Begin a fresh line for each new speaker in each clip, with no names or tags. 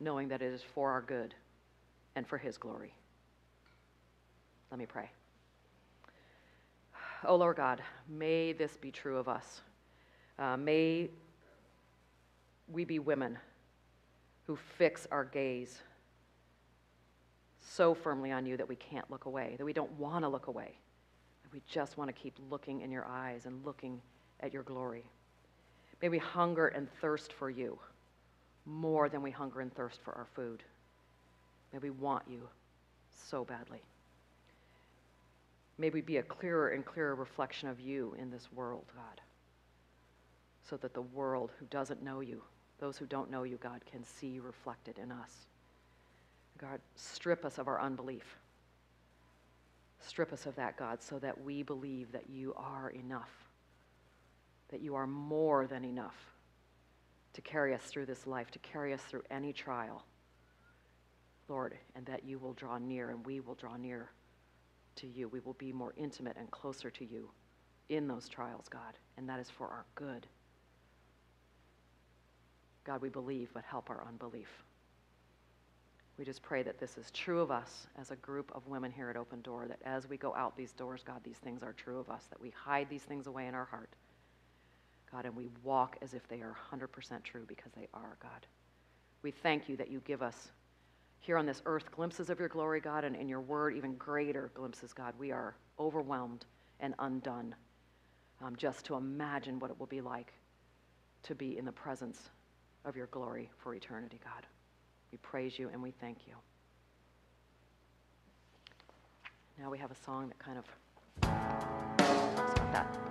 knowing that it is for our good and for His glory. Let me pray. Oh, Lord God, may this be true of us. Uh, may we be women who fix our gaze so firmly on you that we can't look away, that we don't want to look away, that we just want to keep looking in your eyes and looking at your glory. May we hunger and thirst for you more than we hunger and thirst for our food. May we want you so badly. May we be a clearer and clearer reflection of you in this world, God, so that the world who doesn't know you, those who don't know you, God, can see reflected in us. God, strip us of our unbelief. Strip us of that, God, so that we believe that you are enough, that you are more than enough to carry us through this life, to carry us through any trial, Lord, and that you will draw near and we will draw near to you. We will be more intimate and closer to you in those trials, God, and that is for our good. God, we believe, but help our unbelief. We just pray that this is true of us as a group of women here at Open Door, that as we go out these doors, God, these things are true of us, that we hide these things away in our heart, God, and we walk as if they are 100% true because they are, God. We thank you that you give us here on this earth glimpses of your glory, God, and in your word, even greater glimpses, God. We are overwhelmed and undone um, just to imagine what it will be like to be in the presence of your glory for eternity, God. We praise you and we thank you. Now we have a song that kind of that.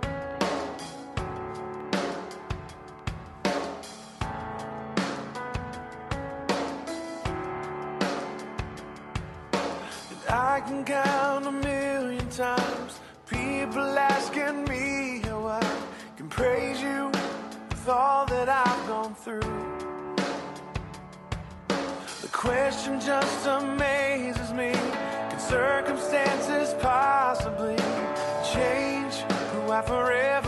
I can count a million times people asking me how I can praise you with all that I've gone through. The question just amazes me. Can circumstances possibly change who I forever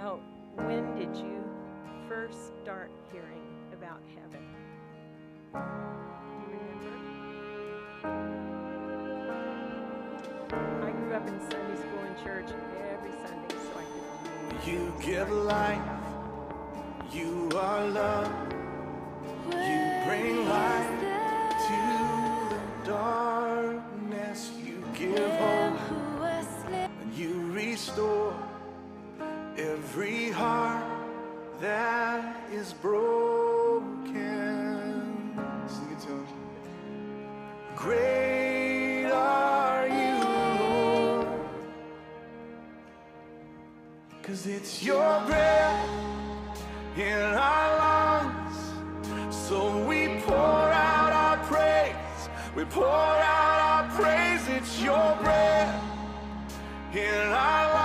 Well, when did you first start hearing about heaven? You remember? I grew up in Sunday school and church every Sunday, so I could.
You give life, you are love, you bring light to the darkness, you give hope, you restore that is broken. Sing it to him. Great are you. Cause it's your breath in our lungs. So we pour out our praise. We pour out our praise. It's your breath in our lungs.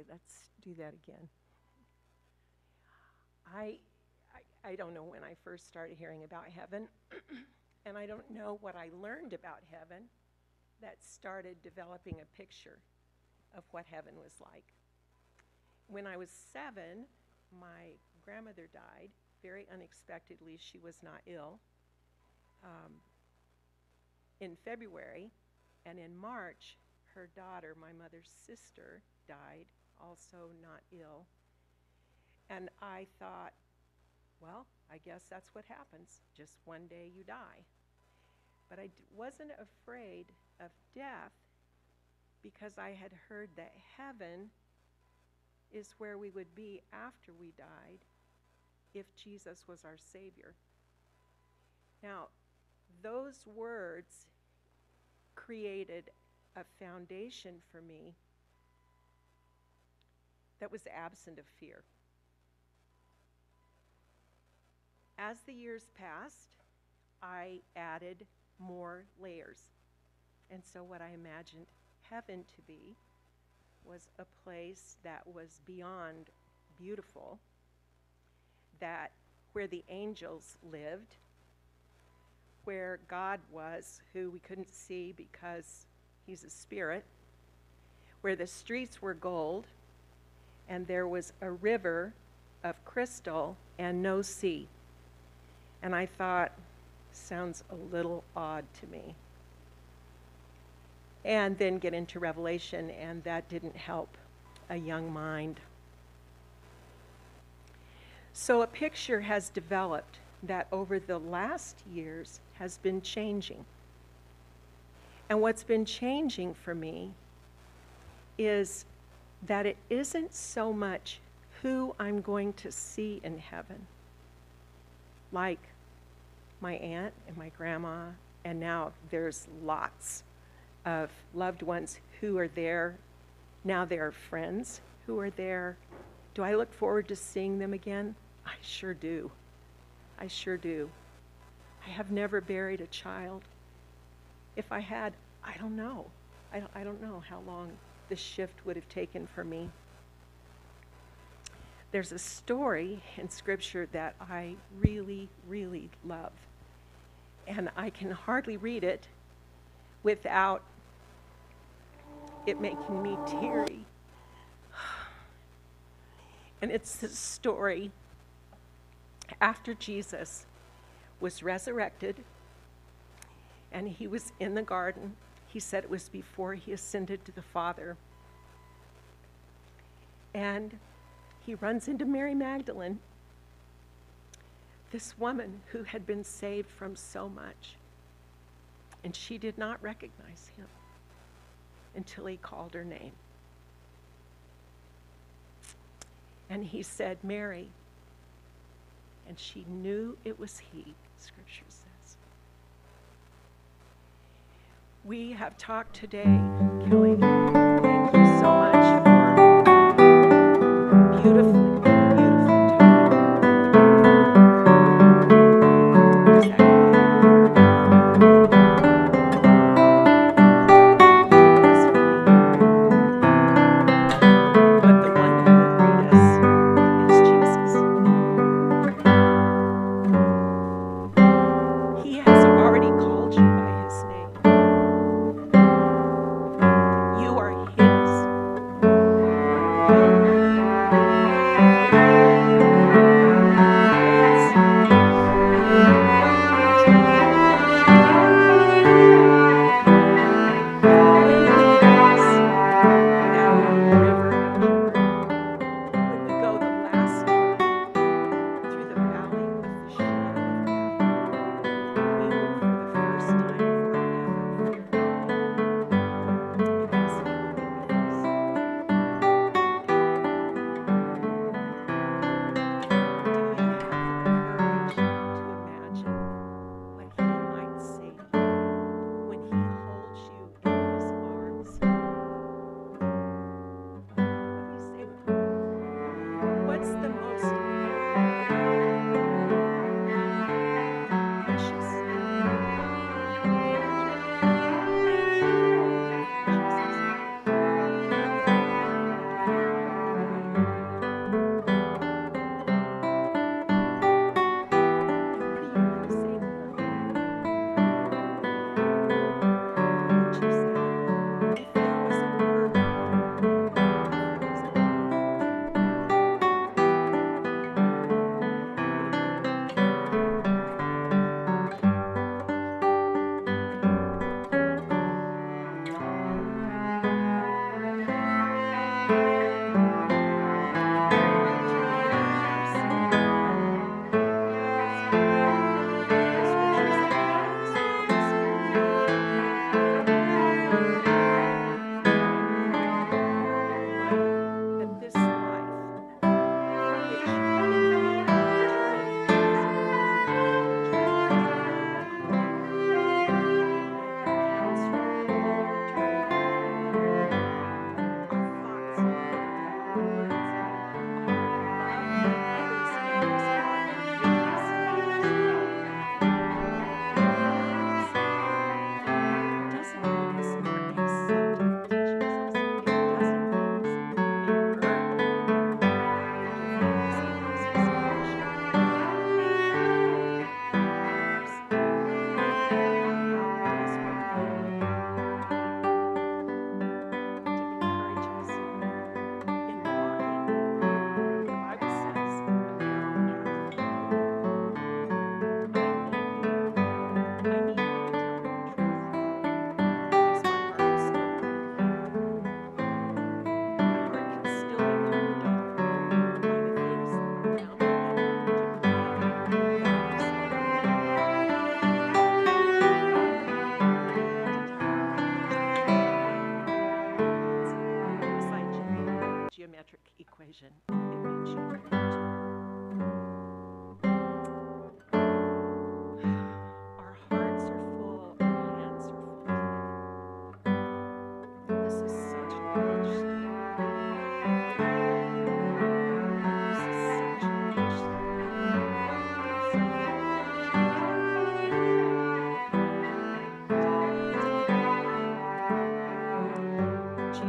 Okay, let's do that again. I, I, I don't know when I first started hearing about heaven, and I don't know what I learned about heaven that started developing a picture of what heaven was like. When I was seven, my grandmother died very unexpectedly. She was not ill. Um, in February, and in March, her daughter, my mother's sister, died, also not ill. And I thought, well, I guess that's what happens. Just one day you die. But I d- wasn't afraid of death because I had heard that heaven is where we would be after we died if Jesus was our Savior. Now, those words created a foundation for me that was absent of fear. As the years passed, I added more layers. And so what I imagined heaven to be was a place that was beyond beautiful, that where the angels lived, where God was, who we couldn't see because he's a spirit, where the streets were gold, and there was a river of crystal and no sea. And I thought, sounds a little odd to me. And then get into Revelation, and that didn't help a young mind. So a picture has developed that over the last years has been changing. And what's been changing for me is that it isn't so much who I'm going to see in heaven, like my aunt and my grandma, and now there's lots of loved ones who are there. Now there are friends who are there. Do I look forward to seeing them again? I sure do. I sure do. I have never buried a child. If I had, I don't know. I don't, I don't know how long this shift would have taken for me. There's a story in Scripture that I really, really love. And I can hardly read it without it making me teary. And it's the story after Jesus was resurrected and he was in the garden. He said it was before he ascended to the Father. And he runs into Mary Magdalene, this woman who had been saved from so much. And she did not recognize him until he called her name. And he said, Mary. And she knew it was he, Scripture says. We have talked today, Kelli. Thank you so much for beautifully,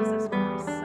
Jesus Christ.